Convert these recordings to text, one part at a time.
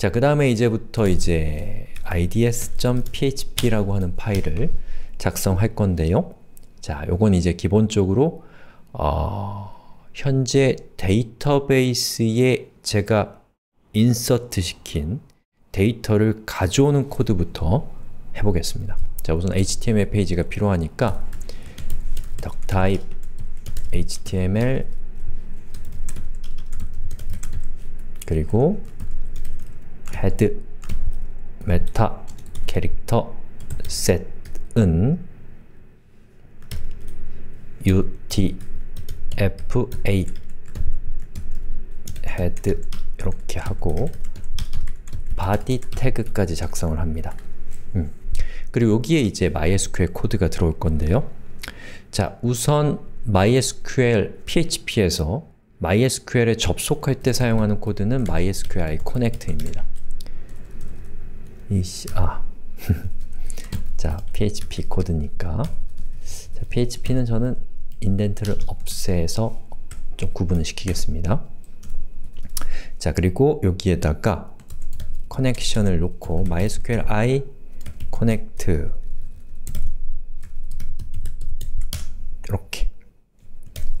자, 그 다음에 이제부터 이제 ids.php라고 하는 파일을 작성할 건데요. 자, 요건 이제 기본적으로 어, 현재 데이터베이스에 제가 인서트 시킨 데이터를 가져오는 코드부터 해보겠습니다. 자, 우선 HTML 페이지가 필요하니까 doctype HTML 그리고 head meta character set은 utf8 head 이렇게 하고 body 태그까지 작성을 합니다. 음. 그리고 여기에 이제 MySQL 코드가 들어올 건데요. 자, 우선 MySQL PHP에서 MySQL에 접속할 때 사용하는 코드는 MySQL Connect입니다. 이씨, 아. 자, PHP 코드니까. 자, PHP는 저는 인덴트를 없애서 좀 구분을 시키겠습니다. 자, 그리고 여기에다가 커넥션을 놓고 MySQL i connect 이렇게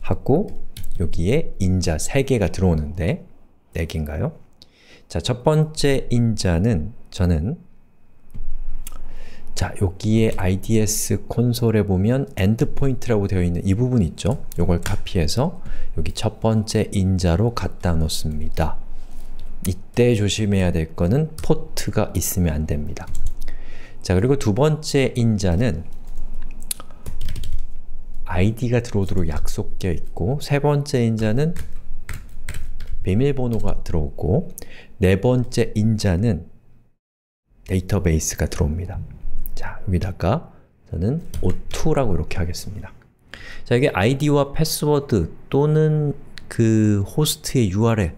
하고 여기에 인자 3개가 들어오는데 4개인가요? 자, 첫 번째 인자는 저는 자, 여기에 IDS 콘솔에 보면 endpoint라고 되어 있는 이 부분 있죠? 요걸 카피해서 여기 첫 번째 인자로 갖다 놓습니다. 이때 조심해야 될 거는 포트가 있으면 안 됩니다. 자, 그리고 두 번째 인자는 id가 들어오도록 약속되어 있고 세 번째 인자는 비밀번호가 들어오고 네 번째 인자는 데이터베이스가 들어옵니다. 자, 여기다가 저는 o2라고 이렇게 하겠습니다. 자, 이게 id와 패스워드 또는 그 호스트의 URL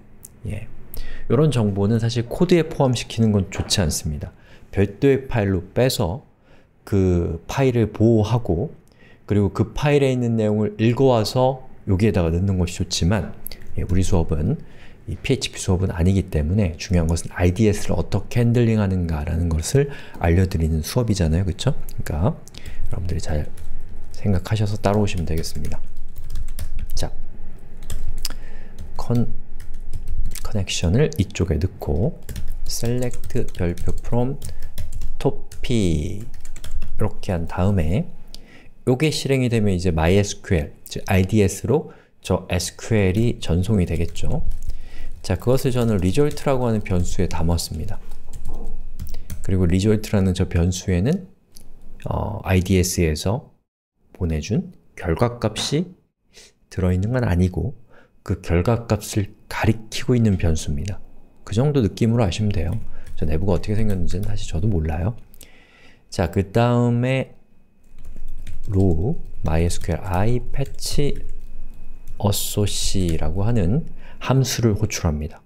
예. 이런 정보는 사실 코드에 포함시키는 건 좋지 않습니다. 별도의 파일로 빼서 그 파일을 보호하고 그리고 그 파일에 있는 내용을 읽어와서 여기에다가 넣는 것이 좋지만 예, 우리 수업은 이 PHP 수업은 아니기 때문에 중요한 것은 IDS를 어떻게 핸들링하는가 라는 것을 알려드리는 수업이잖아요. 그쵸? 그러니까 여러분들이 잘 생각하셔서 따라오시면 되겠습니다. 자, 컨, 커넥션을 이쪽에 넣고 select 별표 from topic 이렇게 한 다음에 요게 실행이 되면 이제 MySQL, 즉 IDS로 저 SQL이 전송이 되겠죠. 자, 그것을 저는 result라고 하는 변수에 담았습니다. 그리고 result라는 저 변수에는 어, IDS에서 보내준 결과값이 들어있는 건 아니고 그 결과값을 가리키고 있는 변수입니다. 그 정도 느낌으로 아시면 돼요. 저 내부가 어떻게 생겼는지는 사실 저도 몰라요. 자, 그 다음에 row mysql i patch associate라고 하는 함수를 호출합니다.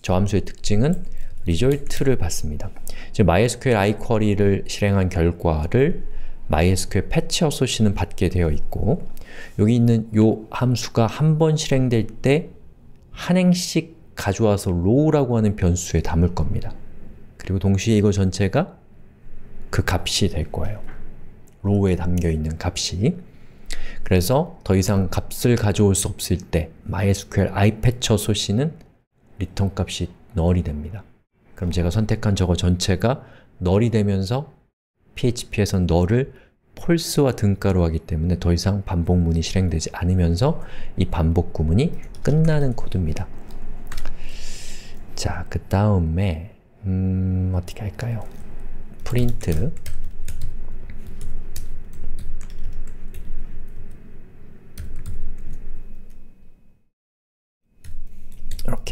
저 함수의 특징은 result를 받습니다. 즉 MySQL iQuery를 실행한 결과를 MySQL patch associate는 받게 되어 있고 여기 있는 요 함수가 한 번 실행될 때 한 행씩 가져와서 row라고 하는 변수에 담을 겁니다. 그리고 동시에 이거 전체가 그 값이 될 거예요. row에 담겨 있는 값이 그래서 더 이상 값을 가져올 수 없을 때 MySQL iPatcher 소시는 return 값이 null이 됩니다. 그럼 제가 선택한 저거 전체가 null이 되면서 PHP에선 null을 false와 등가로 하기 때문에 더 이상 반복문이 실행되지 않으면서 이 반복 구문이 끝나는 코드입니다. 자, 그 다음에 음, 어떻게 할까요? 프린트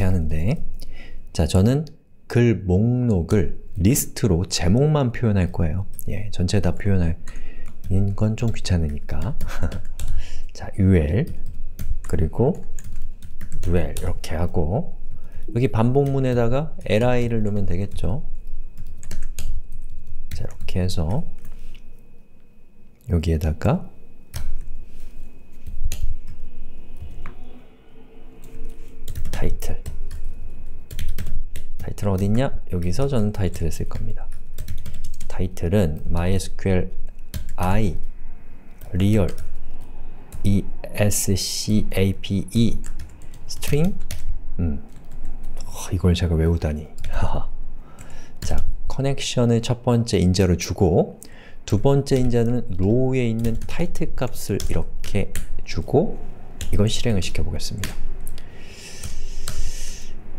이렇게 하는데 자, 저는 글 목록을 리스트로 제목만 표현할 거예요. 예, 전체 다 표현할 건 좀 귀찮으니까 자, ul 그리고 ul 이렇게 하고 여기 반복문에다가 li를 넣으면 되겠죠. 자, 이렇게 해서 여기에다가 타이틀 타이틀 어딨냐? 여기서 저는 타이틀을 쓸 겁니다. 타이틀은 MySQL i real e s c a p e string 음. 어, 이걸 제가 외우다니 자, 커넥션을 첫 번째 인자로 주고 두 번째 인자는 row에 있는 타이틀 값을 이렇게 주고 이걸 실행을 시켜보겠습니다.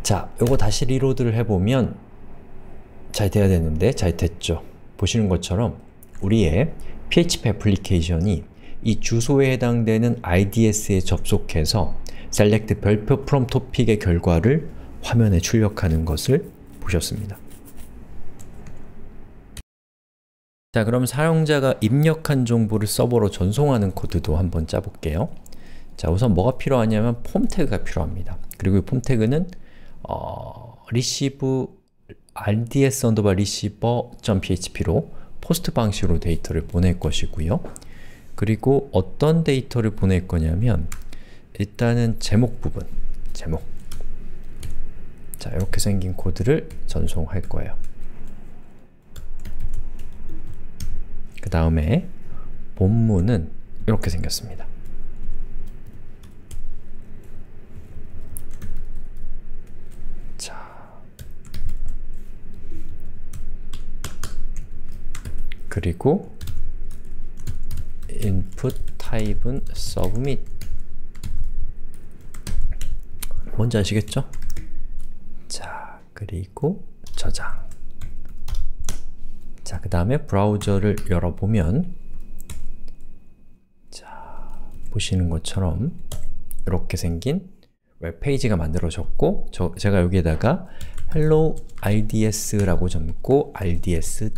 자, 요거 다시 리로드를 해보면 잘 돼야 되는데 잘 됐죠. 보시는 것처럼 우리의 PHP 애플리케이션이 이 주소에 해당되는 IDS에 접속해서 select 별표 from topic의 결과를 화면에 출력하는 것을 보셨습니다. 자 그럼 사용자가 입력한 정보를 서버로 전송하는 코드도 한번 짜볼게요. 자 우선 뭐가 필요하냐면 폼 태그가 필요합니다. 그리고 이 폼 태그는 어, receive rds underbar receiver.php로 POST 방식으로 데이터를 보낼 것이고요. 그리고 어떤 데이터를 보낼 거냐면 일단은 제목 부분, 제목 자, 이렇게 생긴 코드를 전송할 거예요. 그 다음에 본문은 이렇게 생겼습니다. 그리고 input type은 submit. 뭔지 아시겠죠? 자, 그리고 저장. 자, 그 다음에 브라우저를 열어보면 자, 보시는 것처럼 이렇게 생긴 웹페이지가 만들어졌고 저, 제가 여기에다가 hello rds라고 적고 rds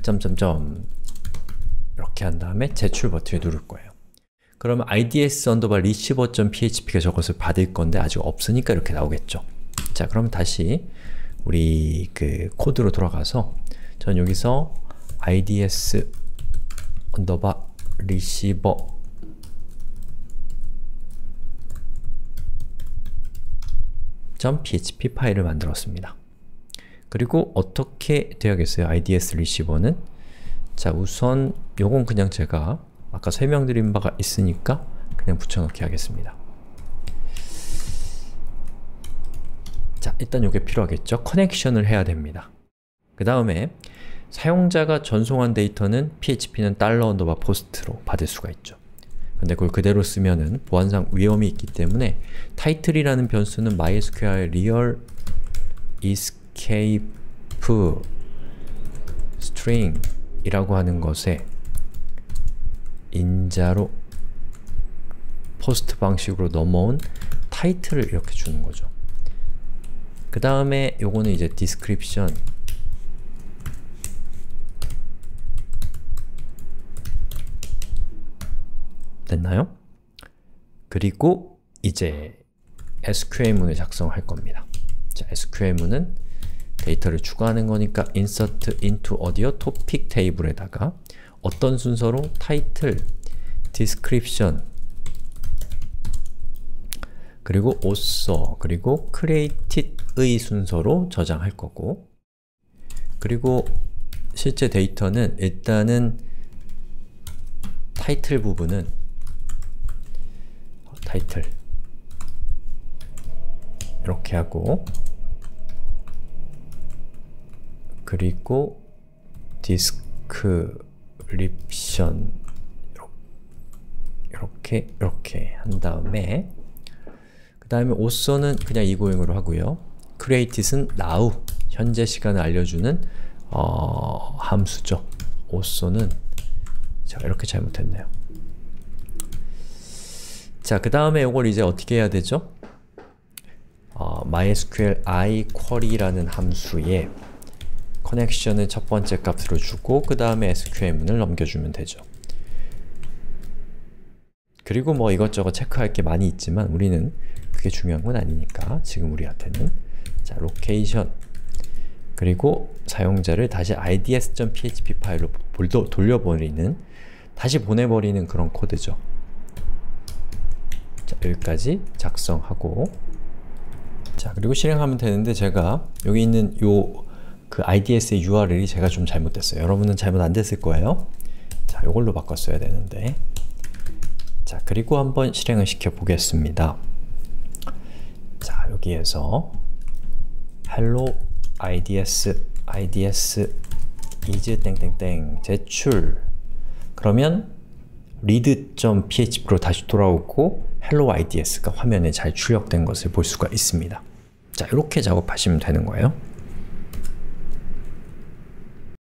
이렇게 한 다음에 제출 버튼을 누를 거예요. 그러면 rds underbar receiver.php가 저것을 받을 건데 아직 없으니까 이렇게 나오겠죠. 자, 그럼 다시 우리 그 코드로 돌아가서 전 여기서 rds underbar receiver .php 파일을 만들었습니다. 그리고 어떻게 되어야겠어요? rds receiver는 자 우선 요건 그냥 제가 아까 설명드린 바가 있으니까 그냥 붙여넣기 하겠습니다. 자 일단 요게 필요하겠죠? connection을 해야 됩니다. 그 다음에 사용자가 전송한 데이터는 php는 달러 underbar POST로 받을 수가 있죠. 근데 그걸 그대로 쓰면은 보안상 위험이 있기 때문에 타이틀이라는 변수는 MySQL real escape string 이라고 하는 것에 인자로 포스트 방식으로 넘어온 타이틀을 이렇게 주는 거죠. 그 다음에 요거는 이제 description 됐나요? 그리고 이제 SQL문을 작성할 겁니다. 자, SQL문은 데이터를 추가하는 거니까 insert into audio topic table에다가 어떤 순서로 title, description 그리고 author, 그리고 created의 순서로 저장할 거고. 그리고 실제 데이터는 일단은 타이틀 부분은 타이틀. 이렇게 하고 그리고 description 이렇게 이렇게 한 다음에 그 다음에 오서는 그냥 이고잉으로 하고요. create은 now 현재 시간을 알려주는 어, 함수죠. 오서는 제가 이렇게 잘못했네요. 자, 그 다음에 이걸 이제 어떻게 해야 되죠? 어, MySQL i query라는 함수에 커넥션을 첫 번째 값으로 주고 그 다음에 SQL문을 넘겨주면 되죠. 그리고 뭐 이것저것 체크할 게 많이 있지만 우리는 그게 중요한 건 아니니까 지금 우리한테는 자, location 그리고 사용자를 다시 ids.php 파일로 돌려버리는 다시 보내버리는 그런 코드죠. 자, 여기까지 작성하고 자, 그리고 실행하면 되는데 제가 여기 있는 요 그 IDS의 URL이 제가 좀 잘못됐어요. 여러분은 잘못 안 됐을 거예요. 자, 이걸로 바꿨어야 되는데 자, 그리고 한번 실행을 시켜 보겠습니다. 자, 여기에서 hello ids ids is 땡땡땡 제출 그러면 read.php로 다시 돌아오고 hello ids가 화면에 잘 출력된 것을 볼 수가 있습니다. 자, 이렇게 작업하시면 되는 거예요.